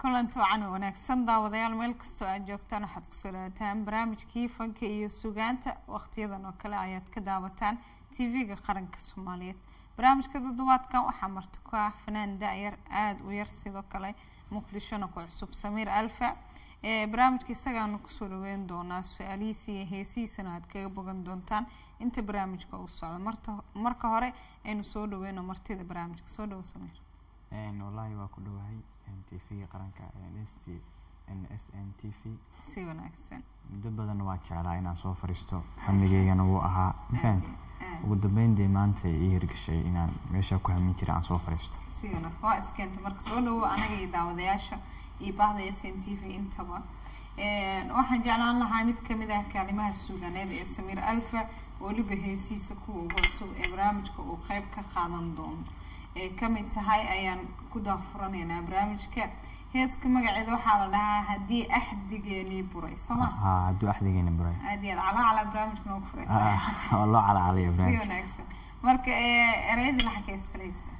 kulanti wacan wanaagsan daawadayaal meel kastoo aad joogtaan waxaad ku soo dhawaataan barnaamijkii fanka iyo sugaanta waqtiyadan oo kale ayaad ka daawataan tv-ga qaranka soomaaliyeed. Barnaamijka toddobaadkan waxaa marti ku ah fanaan da-yar aada u yar sidoo kale muqdishona ku cusub samiir alfa. Barnaamijka isagaanu ku soo dhaweyn doonaa su'aalihiisa iyo heesihiisana aad kaga bogan doontaan inta barnaamijka uu socdo. Marka hore aynu soo dhaweyno martida barnaamijka. Soo dhawo samiir wallaahi waa ku dhowahay t v qaranka t n s n t v. Si wanaagsan. Muddo badan waa jeclaa inaan soo fariisto xamigeygana wuu ahaa. Mafahanta ugu dambeyn dee maanta ii hirgashay inaan meesha ku hamin jira aan soo fariisto. Si wanaagsan. Waa iskeenta marka soo dhawo anaga iyo daawadayaasha iyo baahda s n t v intaba. Waxaan jeclaan lahaa mid ka mid ah kaalimaha suuganeed ee samiir alfa weliba heesiisa kuwa ugu cusub ee barnaamijka uu qeyb ka qaadan doono ee ka mid tahay ayaan ku daafuranaynaa barnaamijka. Heeska magaceeda waxaa la dhahaa haddii axdigeenii buray sooma haa hadduu axdigeena buray. Aad iyo aad calaa barnaamijka noogu furaysa loo barnaamij wanaagsan. Marka ereyadii laxagka iskala haysta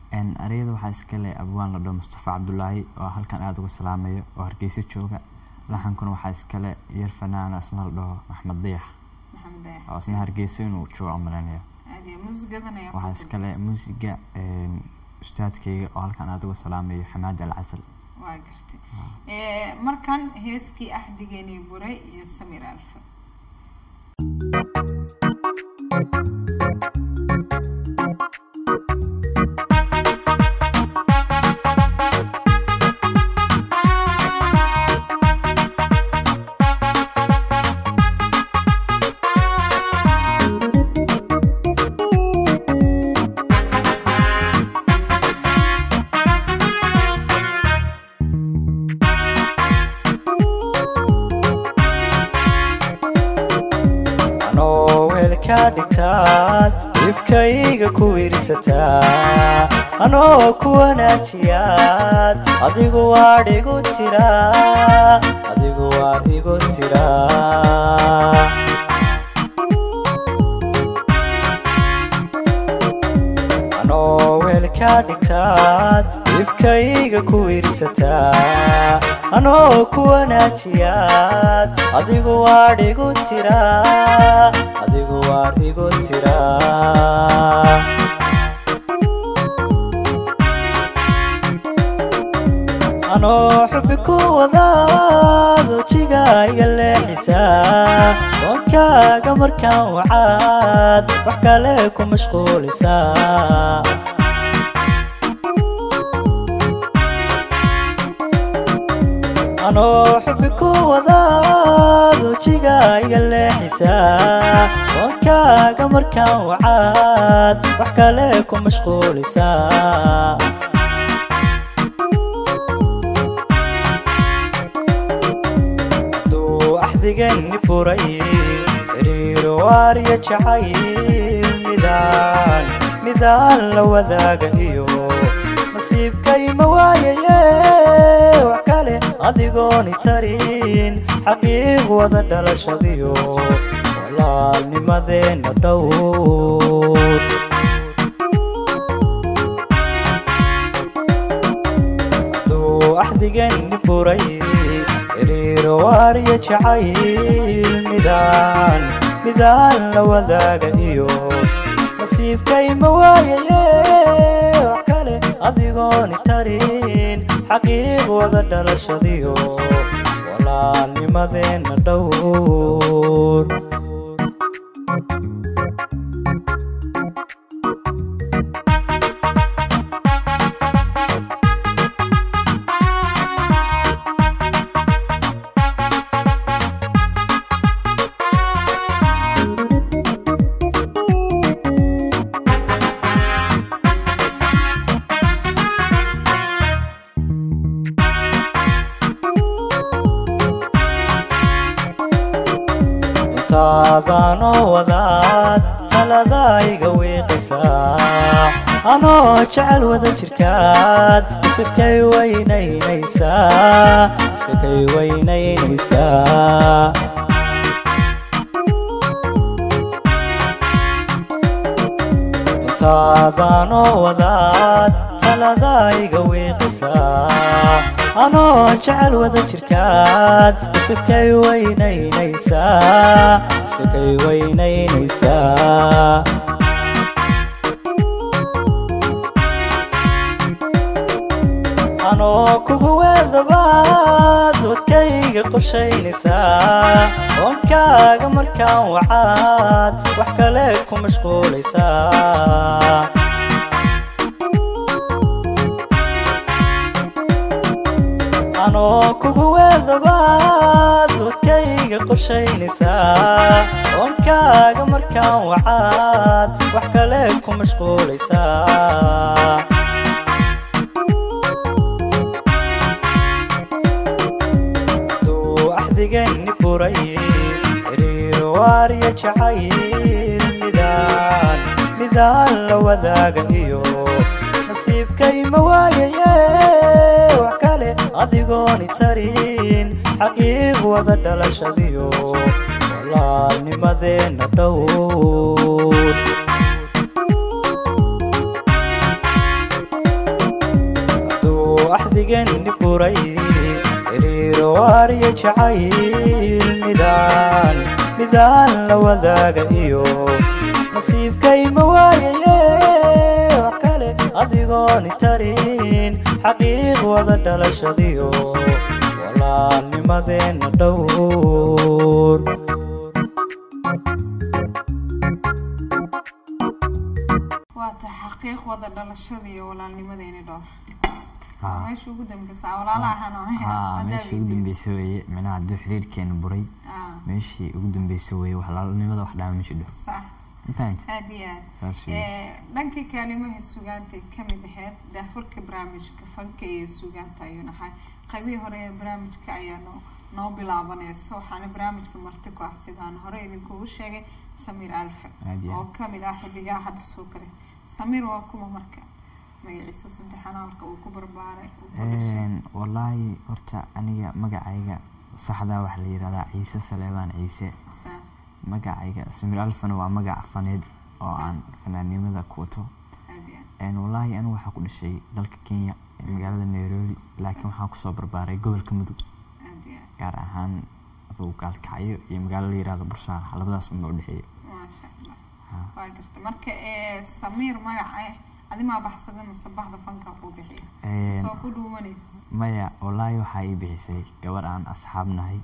aryada waxaa iskale abwaan la dhaho mustafa cabdulaahi oo halkan aada uga salaamayo oo hargeysa jooga. Laxankuna waxaa iskale yar fanaana isna la dhaho dayax. Maxamed dayax. Oo isna hargeysa inuu joogo muusigadanaya waxaa iskale muusiga ustaadkayga oo halkan aada uga salaamayo xamaad al casal waa gartay markan heeskii axdigeenii buray iyo samiir alfa weelka dhigtaad dhibkayga ku wiirsataa anoo ku wanaajiyaad adigu waad igu tiraa adigu waad igu tiraa dhigtaad dhibkayga ku wiirsataa anoo ku wanaajiyaad adigu waad igu tiraa waad igu tiraa anoo xubbi ku wadaad wejiga iga leexisaa doonkaaga markaan wacaad wax kale ku mashquulisaa anoo xubbi ku wadaad wejiga iga leexisaa doonkaaga markaan wacaad wax kale ku mashquulisaa hadduu axdigani furay xiriiro waarya jacayl. Midaan midaan la wadaaga iyo nasiibkay ma waayaye adigooni tarin xaqiiq wada dhalashadiyo walaalnimadeenna dhowr hadduu axdigani furay xiriiro waarya jacayl midaan midaan la wadaaga iyo nasiibkay ma waayaye adigooni tarin xaqiiq wada dhalashadiyo walaalnimadeenna dhowr intaadanoo wadaad talada iga wiiqisaa anoo jecel wada jirkaad iska kay weynaynaysaa iska kay weynaynaysaa intaadanoo wadaad هلا قوي قصا أنا شعل وذا شركات. سكي ويني نيسا سكي ويني نيسا أنا كوكو ذبات وكي قشي نيسا ومكا مركا وعاد. وحكى لكم مشغول يسار. Anoo kugu weedabaad wadkayga qorshaynaysaa oonkaaga markaan wacaad wax kale ku mashquulaysaa duu axdigeenni furay xiriir waarya jacayl midaan midaan la wadaaga iyo nasiibkay ma waayaye adigooni tarin xaqiiq wada dhalashadiyo walaalnimadeenna dhowr duu axdigeenni furay xiriir waarya jacayl midaan midaan la wadaaga iyo nasiibkay ma waayaye wax kale adigooni tarin حقيق وضدل الشديو ولا نمذين الدور حقيق وضدل الشديو ولا نمذين الدور آه. ماشي أقدم بس أو لا لا أنا آه، ماشي أقدم بسوي من عدو حرير كان بري. ماشي أقدم بسوي وحلال نمذا وحدام ماشي دو صح. Aad iyo aad weeye Eh, dhankii kaalimaha sugaantay ka mid ahayd daafurka barnaamijka fanka iyo sugaanta ayuu nahay qaybihii hore ee barnaamijka ayaa noo noo bilaabanaysa waxaana barnaamijka marti ku ah sidaan hore idinkugu sheegay samiir aad. oo ka mid ah xidigaha hadda soo karays samiir waa kuma marka. Uu ku barbaaray uu ku Een, wallaahi horta aniga magacayga saxdaa waxaa la yidhahdaa ciise saleebaan ciise magacayga samir alfana waa magac faneed oo aan fanaannimada ku wato. Aad iyo aad. Een, wallaahi anigu waxaa ku dhashay dalka kenya ee magaalada nairobi laakiin waxaan ku soo barbaaray gobolka mudug. Gaar ahaan aduu gaalkacyo iyo magaalo la yihahdo bursaan labadaas unba udhexeeya maasha allah Haa. waa garta marka ee samiir magaca adimaa baxsada mise baxda fanka kuu bixiya Een, soo ku dhuumanaysa. maya wallaahi waxaa ii bixisay gabar aan asxaab nahay.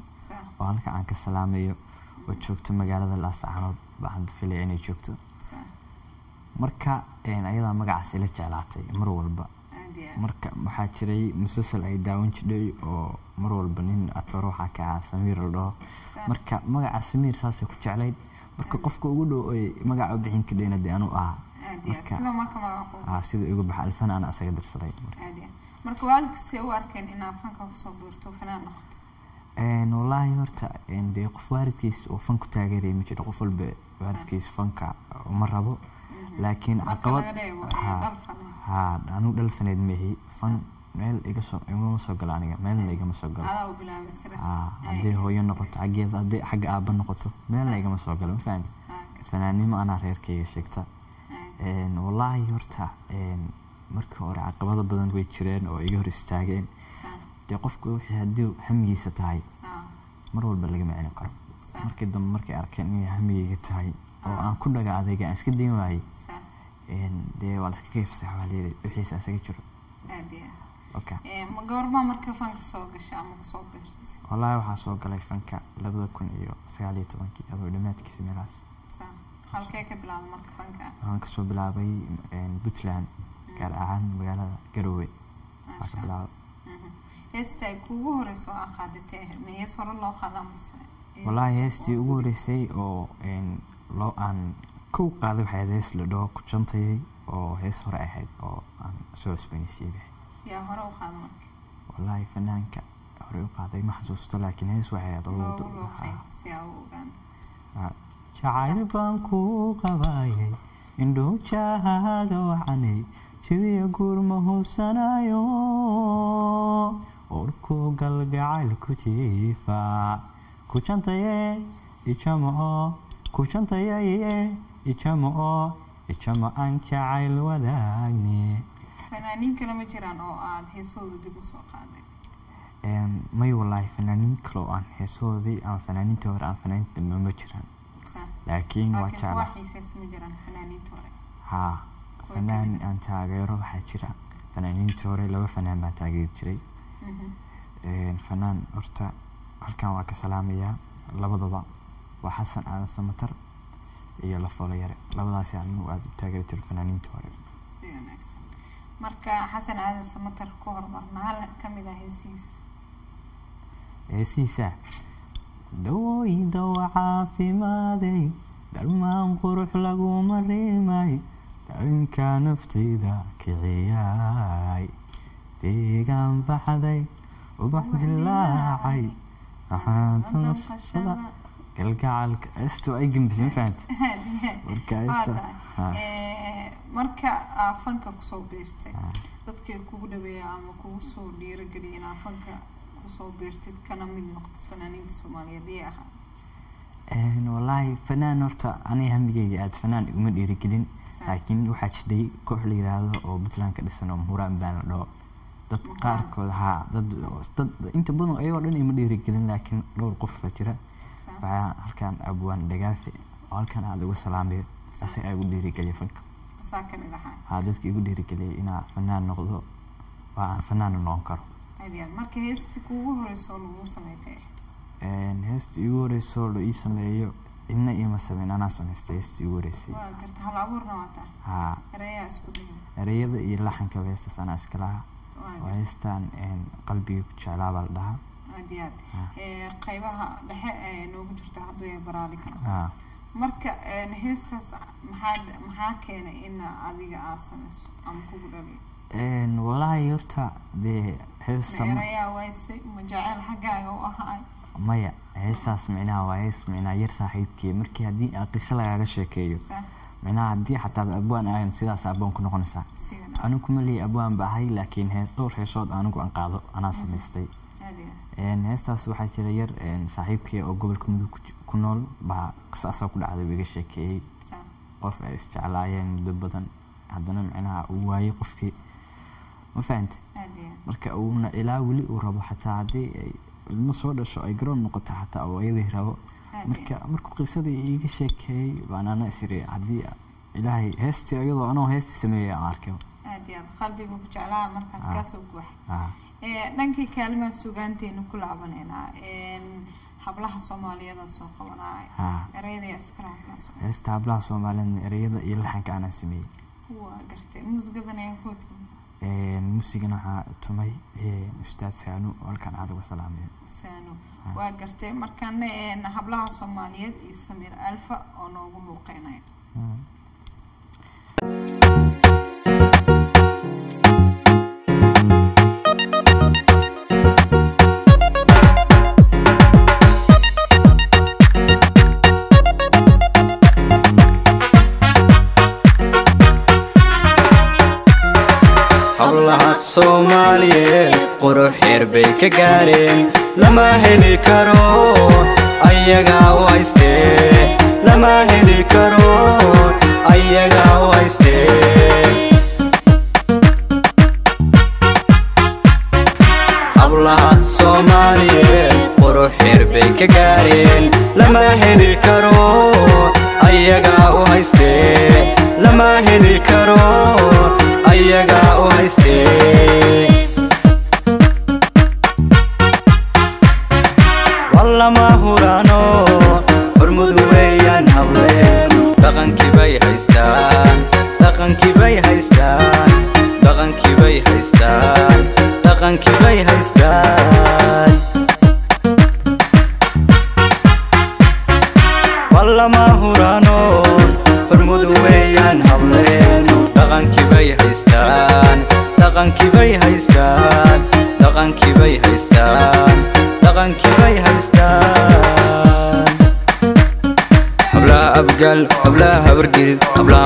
Oo halka aan ka salaamayo oo joogto magaalada laascaanood baan filaya inay joogto. Marka ayadaa magacaas ila jeclaatay mar walba. Marka waxaa jiray musalsal ay daawan jidhay oo mar walba nin atoor waxaa ka ahaa samiir la dhaho marka magaca samiir saasay ku jeclayd. Marka qofka ugu dhow ay magaca u bixin kadhayna dee anuu ahaa marka- sida igu baxa alfan ana asaga dirsaday marka waalidkiisay u arkeen inaad fanka ku soo biirto fanaan noqoto Een, wallaahi horta dee qof waalidkiis oo fan ku taageeraya ma jiro qof walba waalidkiis fanka uma rabo. Laakiin marka caqabad haa anugu dhalfaneed mehi fan. meel igama soo galo aniga meelna igama soo galo hadday hooyo noqoto xaggeeda hadday xagga aabba noqoto meelna igama soo galo ma fahanti fanaannimo anaa reerkayga sheegta. Wallaahi horta markii hore caqabado badan way jireen oo iga hor istaageen dee qofku wixii haddii hamigiisa tahay mar walba laga macno karo. Markii dambe markay arkeen inay hamigayga tahay oo aan ku dhaga adayga aan iska dayn waayey dee waa la iska kayfasax waa layidhi wixiisa isaga jiro. Oka ma goormaa marka fanka soo gasha ama ku soo biirtay wallaahi waxaa soo galay fanka labada kun iyo sagaal iyo tobankii adoo dhammaadkiisa meelahaas. Saa. halkee ka bilaabay marka fanka? Waxaan ka soo bilaabay puntland gaar ahaan magaalada garowe. Waxaa ka bilaabay. Heesta ay kuugu horeyso oo aa qaadatay ahayd ma hees hore loo qaadaa mase hees wallaahi cusub heestii oo- ugu horeysay oo loo aan kow qaaday waxay ahayd hees la dhaho ku jantayay oo hees hore ahayd oo aan soo cusboonaysiiyey yaa hore u qaada marka wallaahi fanaanka hore u qaaday ma xasuusto laakiin hees waxay ahayd jacayl baan kuu qabaayay indhow jahaaga wacanay jabiya guur ma hubsanayo urku galgacayl ku jiifa ku jantaye ijamaco ku jantaye ijamaco ijamo aan jacayl wadaagne may wallaahi fanaaniin kale oo aan heesoodii ama fanaaniintii hore aan fanaaniinta dambe ma jiraan. Laakiin waa laakiin kuwa jecla xiiseys ma jiraan fanaaniinta hore. Haa Kuwa fanaan aan taageero waxaa jira. Fanaaniintii hore laba fanaan baan taageeri jiray fanaan horta halkan waa ka salaamayaa labadaba waa xasan aadan samatar iyo lafolo yare. Labadaasi anigu aada u taageeri jiray fanaaniintii hore. Marka xasan aadan samatar ku horumarna hal ka mid ah heesihiis heesihiisa dawooyin dawa caafimaaday dhalmaan qurux laguma riimay daawinka naftayda kiciyay deegaan baxday ubax dilaacay galgacalka esto ay gembisay ma fahanta marka aa fanka ku soo biirtay dadkii kugu dhaweeya ama kugu soo dhiirageliya inaad fanka ku soo biirtid kana mid noqdid fanaaniinta soomaaliyeed ee ahaa wallaahi fanaan horta aniga hamigeyga aad fanaan iguma dhiirigelin laakiin waxaa jirtay koox la yiraahdo oo puntland ka dhisan oo muraan baan la dhaho dad qaarkood haa inta badan ayagoo dhan ima dhiirigelin laakiin dhowr qof baa jira. Waxaa halkan abwaan dhagaafe oo halkan aada uga salaamayo asaga igu dhiirigeliya fanka. Haa dadka igu dhiirigeliyay inaa fanaan noqdo waa aan fanaana noqon karo. Heesta igu horeyso la ii sameeyo cidna iima sameyn anaa samaystay heesta igu horeysay ereyada iyo laxanka heestaas anaa iska lahaa een, qalbiga ku jeclaa baa la dhahaa aad iyo aad. Eh, qaybaha dhexe ee noogu jirta haa marka een, heestaas maxaa maxaa keenay in adiga aad samayso ama kugu horta dee heesta ma ma- erayaa wayse ma jecel xaggaaga u ahaa maya heestaas micnaha waa hees micnaha yar saaxiibkii. Markii haddii aa qiso lagaaga sheekeeyo micnaha haddii xataa abwaan ahayn sidaas abwaan ku noqonaysaa. Anigu kuma leeyahay abwaan ba ahay laakiin hees dhowr heesood anigu aan qaado anaa samaystay heestaas waxaa jira yar saaxiibkii oo gobolka mudug ku nool baa qiso asoo ku dhacday iga sheekeeyey. Qof ay isjeclaayeen muddo badan haddana micnaha uu waayey qofkii. Ma aad marka uuna ilaa weli uu rabo xataa haddii ilmo soo dhasho ay garoon noqoto xataa oo ayadii rabo marka markuu qisadii iiga sheekeeyey baan ana isiri haddii ilaahay heestii iyadoo anoo heestii sameeyay aan arkay aad iyo aad qalbiga ku jeclaa markaas Ah. kaasoo guwax Ah, Eh, dhankii kaalimaha sugaanteenu ku laabaneynaa Een, hablaha soomaaliyeeda soo qabanaa ah. ereyada soo heesta hablaha soomaaliyeed ereyada iyo laxanka anaa sameeyey. Waa gartay. Muusigadan ayaa ku muusigana waxaa tumay ustaad saanu oo halkan aad uga salaamaya saano waa gartay markaana hablaha soomaaliyeed iyo samiir alfa oo noogu luuqeynaya ka gaareen lama heli karo ayagaa u haystee lama heli karo ayagaa u haystee hablaha bay ka gaareen lama heli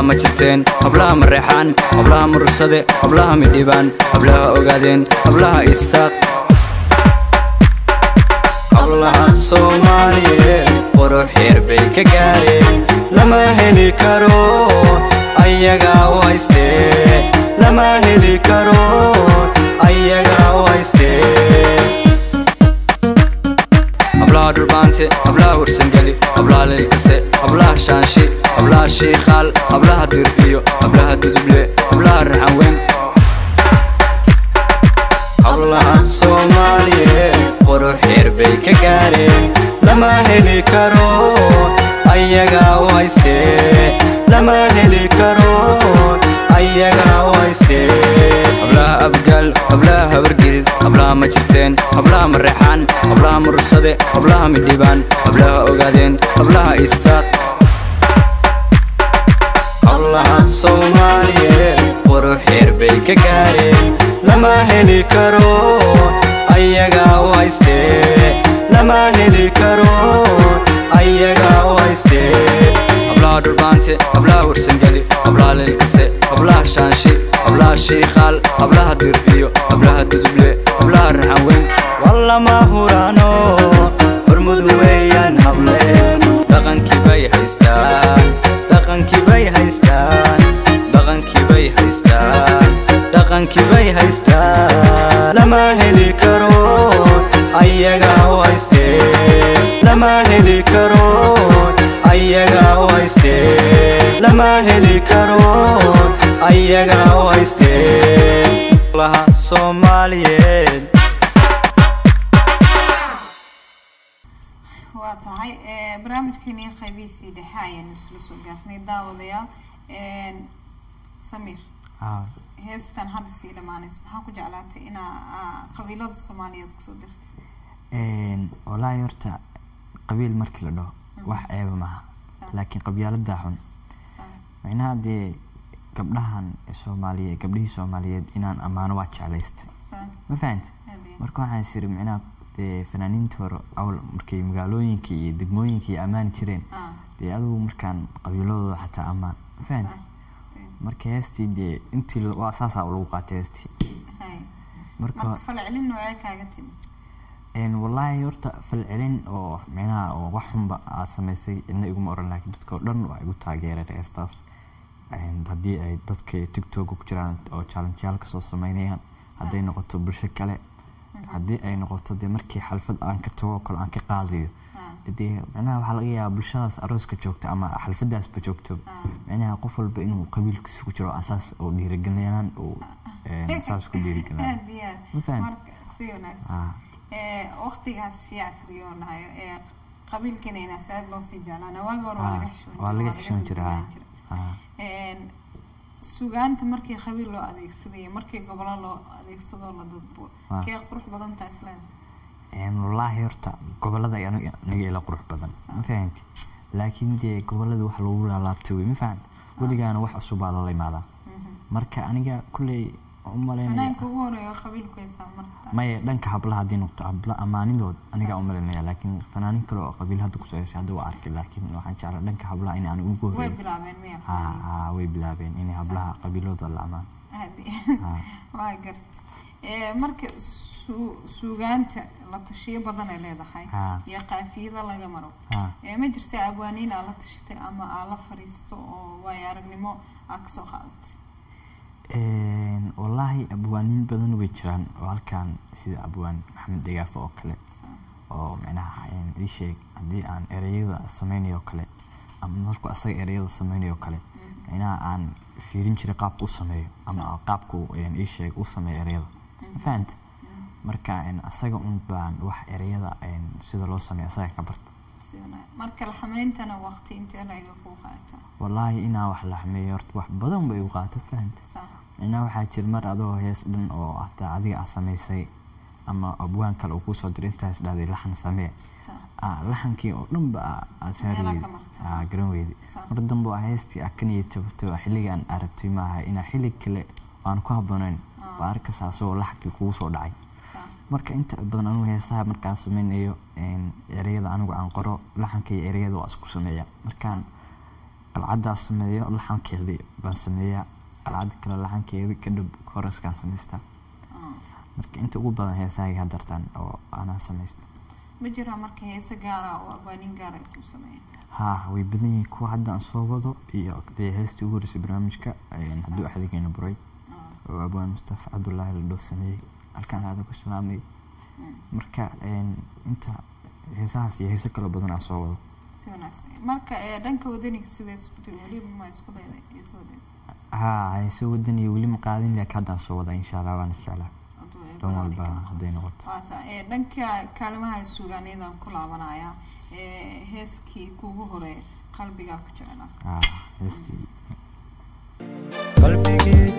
ma jirteen hablaha mareexaan hablaha mursade hablaha midhibaan hablaha ogaadeen hablaha isaaq hablaha soomaaliyeed qurux yar bay ka gaareen lama heli karo ayagaa u haystee. Lama heli karo ayaga u haystee. Hablaha dhulbaante hablaha warsangeli hablaha lelkase hablaha shaanshi hablaha shiikhaal hablaha dirbiyo hablaha duduble hablaha raxanweyn hablaha soomaaliyeed qurux yar bay ka gaareen lama heli karo ayaga u haystee lama heli karo ayaga u haystee hablaha abgaal hablaha habargidid hablaha ma jirteen hablaha mareexaan hablaha mursade hablaha isaaq hablaha soomaaliyeed qurux yar bay ka gaareen lama heli karo ayaga u haystee lama heli karo ayaga u haystee hablaha dhulbaante hablaha warsangeli hablaha lelkase hablaha shaanshi hablaha shiikhaal hablaha dirbiyo hablaha duduble hablaha raxanweyn wallama huraano haystaan lama heli karo ayaga u haystee lama heli karo ayaga u haystee lama heli karo ayaga u haystee laha soomaaliyeed. Waa tahay ee, barnaamijkeeni qaybihiisii dhexe ayaanu isla soo gaarnay daawadayaal samiir Ah, heestan hadda sii dhammaanaysa maxaa ku jeclaatay inaa aa, qabiilada soomaaliyeed ku soo dirtay? Een, wallaahi horta qabiil markii la dhaho wax ceeba maaha. Laakiin qabyaaladaa xun. Macnaha dee gabdhahan soomaaliyeed gabdhihii soomaaliyeed inaan ammaano waa jeclaystay. Ma fahanta marka waxaan siri macnaha dee fanaaniinta hore awl markay magaalooyinka iyo degmooyinka iyo ammaani jireen ah, dee adigu markaan qabiiladooda xataa ammaan. Ma fahanta marka heestii dee intii saasaa lagu qaatay heestii marka wallaahi horta falcelin oo micnaha oo wax xunba aad samaysay cidna iguma oran laakiin dadka oo dhan waa igu taageereen heestaas. Haddii ay dadka tiktok ku jiraan oo challengeyaal ka soo sameynayaan hadday noqoto bulsho kale haddii ay noqoto dee markii xalfad aan ka tago kale aan ka qaadayo Dee micnaha waxaa laga yaabaa bulshadaas arooska joogta ama xalfadaasba joogto. Ah. micnaha qof walba inuu qabiilkiisa ku jiro asaas oo dhiirigelinayaan oo een, saas ku wanaagsan Ah, hore waa ah, laga xishoon. Een, sugaanta markii qabiil loo adeegsadayo markii gobolo loo adeegsado la dadbo. Ah. kee qurux badan taas leedahay Een, wallaahi horta gobollada aniga ila qurux badan. Ma fahanti laakiin dee gobollada wax lagu laalaabtay wey ma fahanti weligaana wax cusubaa lala imaadaa. Marka aniga kulley u malaynaya fanaanka ugu horreeya qabiilku haysaa marka. Maya dhanka hablaha haddii noqto habla ammaanidood aniga u malaynaya laakiin fanaanin kale oo qabiil hadda ku soo heysay hadda waa arkay laakiin waxaan jeclaa dhanka hablaha in aan ugu horeeyo way bilaabeen inay hablaha qabiilooda la amaan suugaanta la tashiyo badan ay leedahay. Ha. Iyo qaafiyada laga maro. Ma jirta abwaaniin aa la tashatay ama aa la fariisto oo waayo aragnimo aa ka soo qaadatay wallaahi abwaaniin badan way jiraan. Oo halkan sida abwaan maxamed degaafo oo kale. Oo micnaha een, ii sheeg haddii aan ereyada sameynayo oo kale ama markuu asaga ereyada sameynayo oo kale micnaha aan fiirin jiray qaabka u sameeyo ama qaabku ii sheeg u sameeyo ereyada. Ma fahanta marka asaga un baan wax ereyada sida loo sameeyo asaga ka barta. Wallaahi inaa wax la xameeyo horta wax badan bay u qaato fahanta micnaha waxaa jira mar adoo hees dhan oo hataa adiga ah samaysay ama abwaan kale uu ku soo diray intaas dhahday laxan samee. Sa- ah, laxankii oo dhan ba aa- aad saari Meelaa weydi ka martay. aa garan weydi sa- mar dambe waa heestii aa kan iyo tabato xilligaan arabtay maaha inaa xilli kale aan ku habboonayn. Ah. waa arkaysaa asagoo laxankii kugu soo dhacay marka inta badan anugu heesaha markaan sameynayo ereyada anigu aan qoro laxanka iyo ereyada waa isku sameeya. Markaan qalcadaas sameeyo laxankeedii baan sameeyaa qalcada kale laxankeedi kadib koraskaan samaystaa ah. marka inta ugu badan heesahayga hadartaan oo aanaa samaysta ma jiraa marka heese gaara oo abwaaniin gaara ay ku sameeyeen haa way badan yihiin. Kuwa hadda aan soo wado iyo dee heestii ugu horeysay barnaamijka hadduu axdigeena buray. Ah, oo abwaan mustafa cabdullaahi la dhoo sameeyey halkaan aada ku salaamay. Marka inta heesahaas iyo heeso kale badan aan soo wado. Marka dhanka wadaniga day haa heeso wadan iyo weli ma qaadin laakiin haddaan soo wadaa insha allah waana jeclaa dhan walba hadday noqoto. Dhanka kaalimaha suugaanyadan ku laabanaya ee, heeskii kuugu horreeya qalbigaa ku jeclaa. Heestii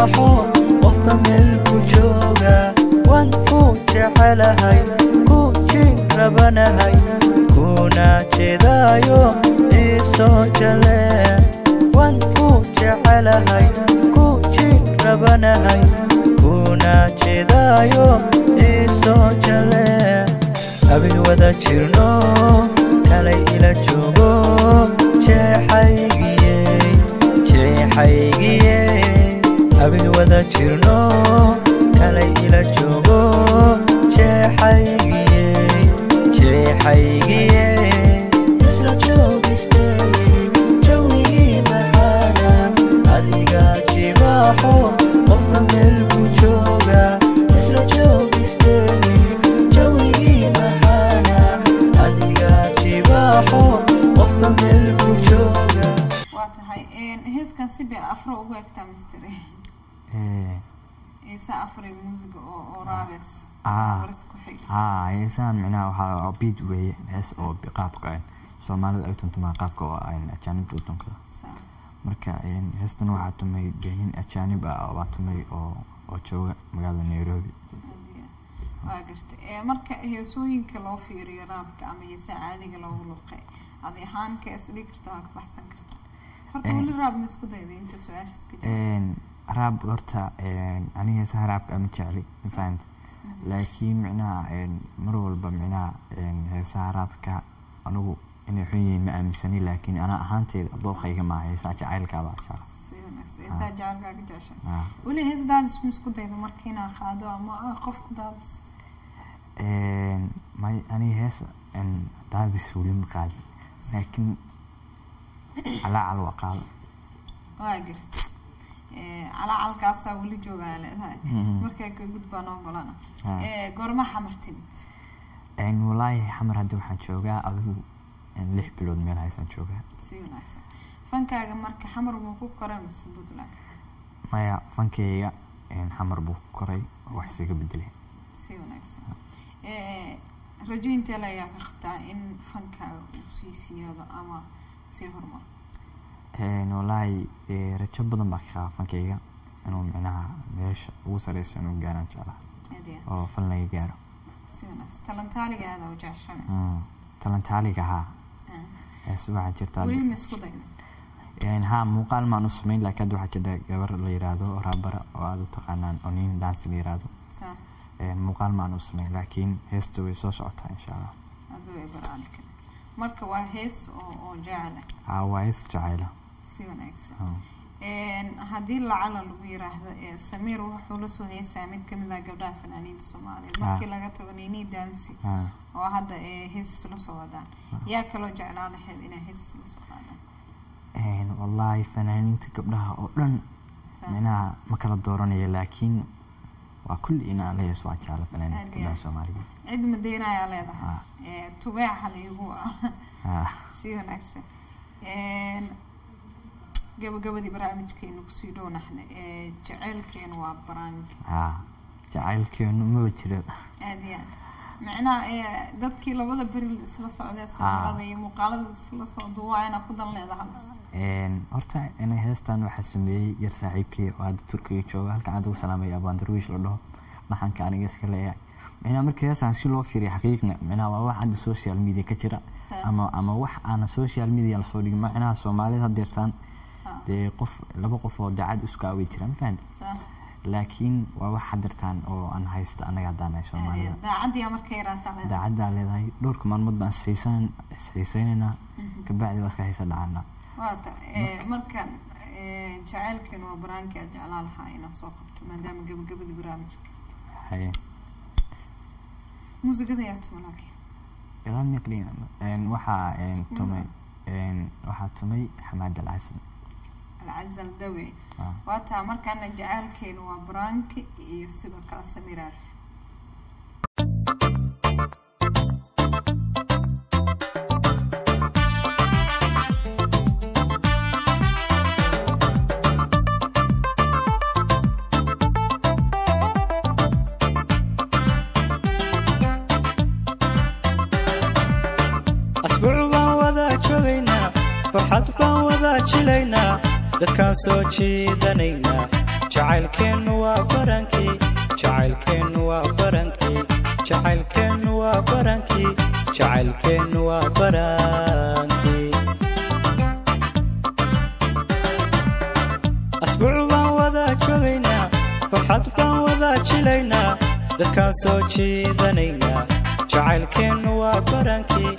jibaaxo qofka meel ku jooga waan ku jecelahay ku jirabanahay kuna jeedaayo iisoo jalee waan ku jecelahay ku jirabanahay kuna jeedaayo iisoo jalee habeen wada jirno kalay ila joogo jeexaygiyey jeexaygiyey habeen wada jirno kalay ila joogo jeexaygiyey jeexaygiyey isla joogisteeni jawigii maxaana adiga jibaaxo qofka meel ku jooga isla joogisteeni jawigii maxaana adiga jibaaxo qofka meel ku jooga waa tahay een, heeskan si bay afro ugu egtaa misteri heesaan micnaha waxaa beat weeye hees oo qaabka soomaalida ay tuntumaan qaabka oo aan ajaanibta u tunkada. Saa. marka heestan waxaa tumay dee nin ajaanib ah waa tumay oo oo jooga magaalada nairobi. Waa garta. Marka heesooyinka loo fiiriyo raabka ama heesa caadiga loogu luqay adi ahaan ka isdhigi karta waa ka baxsan karta. Horta weli raab ma isku dayda inta su'aashaas ka jira Een, raab horta aniga heesaha raabka ama jecli ma fahanta laakiin micnaha mar walba micnaha heesaha raabka anigu inay xun yihiin ma aaminsani laakiin anaa ahaanteeda dooqayga maaha heesaha jecla jacaylkaa jecesha weli hees daadis ma isku dayda marka inaa qaado ama qofka daadis. Een, may aniga heesa daadis weli ma qaadin laakiin calaacal waa garta calacalkaasaa weli joogaa leedahay markaa ka gudbaa noo balana Ah. Eh, goorma xamar timid walaahi xamar hadda waxaan joogaa adigu lix bilood meel haysaan joogaa si wanaagsan fankaaga marka xamar muu ku koray mise puntland maya fankeyga xamar buu ku koray oo wax isaga bedelay si wanaagsan Eh, rajo intee la ayaa ka qabtaa in fankaaga uu sii siyaado ama sii horumaro walaahi rajo badan baa ka qaba fankeyga inuu micnaha meesha ugu sareyso inuu gaaraan aad oo fan laga gaaro talantaaliga haa Ah. waxaa jirta weli ma isku dayda Een, haa muuqaal maan u samayn laakiin hadda waxaa jirta gabar la yiraahdo raabara oo aada u taqaanaan oo nin la yiraahdo muuqaal maan u samayn laakiin heesta way soo socotaa insha allah kale marka waa hees oo jecel ah waa hees Mm. Een, haddii lacala lagu yiraahdo samiir wuxuu la soo heesaa mid ka mid ah gabdhaha fanaaniinta soomaaliyeed. Ah. markii laga tago nini dansi haa oo hadda ee hees la soo wadaan. Yaa kaloo jeclaa lahayd inay hees la soo qaadaan? Wallaahi fanaaniinta gabdhaha oo dhan minaha ma kala dooranayo laakiin waa kulli inaan la hees waa jecla fanaaniinta gabdhaha soomaaliga cid madeynayaa leedahay? Ah. laygu ah. Haa si wanaagsan gabagabadii barnaamijkeenu ku sii dhownaxna ee jaceylkeenu waa baraanka haa jacaylkeenu maba jiro. Macnaha ee dadkii labada beri isla socdee sawirada iyo muuqaalada isla socdo waa inaa ku dan leedahay Een, horta inay heestan waxaa sameeyey yar saaxiibkii oo hadda turkiga jooga halkan aad ugu salaamaya abaan darwiish la dhaho. Dhaxanka aniga iska leeyahay micnaha markii heestan si loo fiiriyo xaqiiqna micnaha waa wax hadda social media ka jira. Ama ama wax aan social media la soo dhigin. Micnaha soomaalida hadeertaan Ah. Dee qof laba qof oo daacad isku awey jira ma fahanti Sax. laakiin waa wax xadirtaan oo aan haysta anaga haddaan nahay soomaalida daacaddaa leedahay. Dhowrka maalmood baan isxiisan isxiisaynaynaa kabacdi waa iska xiisa eh, markan eh, jacaylkan waa baraanki aad jeclaa lahaa inaad soo qabto maadaama gabagabadii barnaamijka haye muusigada yaa tumalaaki waxaa tumay een, waxaa tumay xamaad alcasan alcazal dawe Ah. waataa markaana jacaylkeenu waa baraanki iyo sidoo kale samiir arif dadkaan soo jiidanaynaa jacaylkeennu waa barankii jacaylkeennu waa barankii jacaylkeennu waa barankii jacaylkeennu waa barankii. Asbuuc baan wadaa joogaynaa farxad baan wadaa jilaynaa dadkaan soo jiidanaynaa jacaylkeennu waa barankii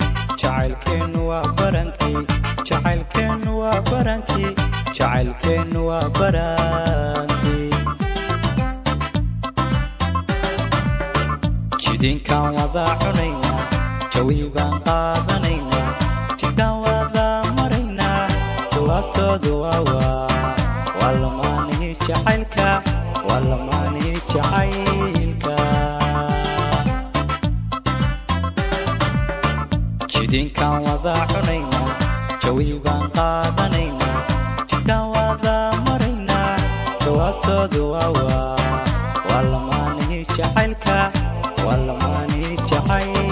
jacaylkeennu waa barankii jacaylkeennu waa barankii jacaylkeennu waa barankii jidinkaan wadaa cunaynaa jawi baan qaadanaynaa jidkaan wadaa maraynaa jawaabtoodu waa waa lamaanihii jacaylka waa lamaanihii jacaylka jidinkaan wadaa cunaynaa jawi baan qaadanaynaa jawaabtoodu waa waa lamaanihii jacaylka waa lamaanihii jacaylka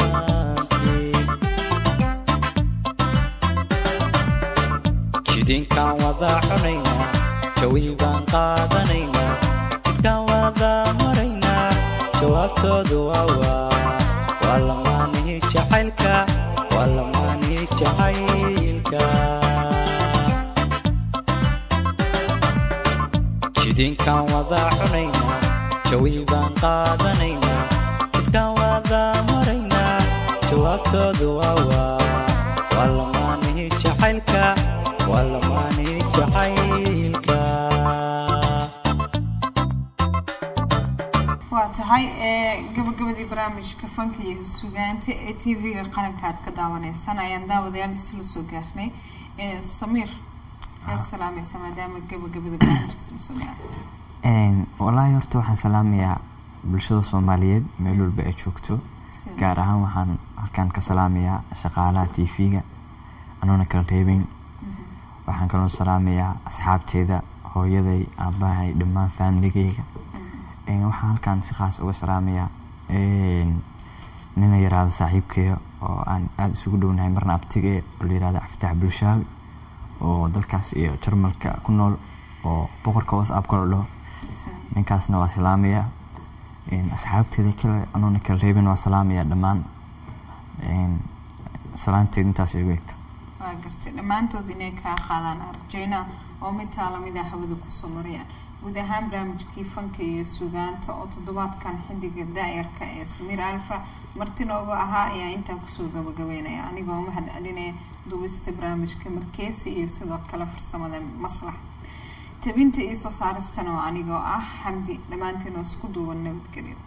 jidinkaan wadaa cunaynaa jawi baan qaadanaynaa jidkaan wadaa maraynaa jawaabtoodu waa waa lamaanihii jacaylka waa lamaanihii jacaylka. Jidinkaan wadaa cunaynaa jawi baan qaadanaynaa jidkaan wadaa maraynaa jawaabtoodu waa waa lamaanihii jacaylka waa tahay ee gabagabadii barnaamijka fanka iyo sugaanta ee t v-ga qaranka aad ka daawanaysaan ayaan daawadayaal isla soo gaarnay. Ee samiir aad salaamaysa maadaama gabagabada barnaamijka isla soo gaarnay. Een, wallaahi horta waxaan salaamayaa bulshada soomaaliyeed meel walba ay joogto. Gaar ahaan waxaan halkaan ka salaamayaa shaqaalaha t v-ga anoona kala reebeyn waxaan kaloo salaamayaa asxaabteeda hooyaday aabahay dhammaan faamiligeyga waxaan halkaan si khaas uga salaamayaa nina yaraada saaxiibkeya oo aan aada isugu dhownahay marna abtige oo la yihahdo caftaax bulshaawi oo dalkaas iyo jarmalka ku nool oo boqorka whatsapp kala dhaho. Ninkaasna waa salaamayaa. Asxaabteeda kale anoona kala reebin waa salaamayaa dhammaan. Salaanteed intaas igu egta waa gartay dhammaantood inay kaa qaadaan arjeyna oo midtaa lamida hawada ku soo marayaan guud ahaan barnaamijkii fanka iyo sugaanta oo toddobaadkan xilliga daayarka ee samiir alfa marti nooga ahaa ayaa intaa ku soo gabagabeynaya anigoo mahad celinaya duubista barnaamijka markeesi iyo sidoo kale farsamada maslax tabinta iyo soo saaristana waa anigoo ah xamdi dhammaantiin oo isku duuban nabadgelyo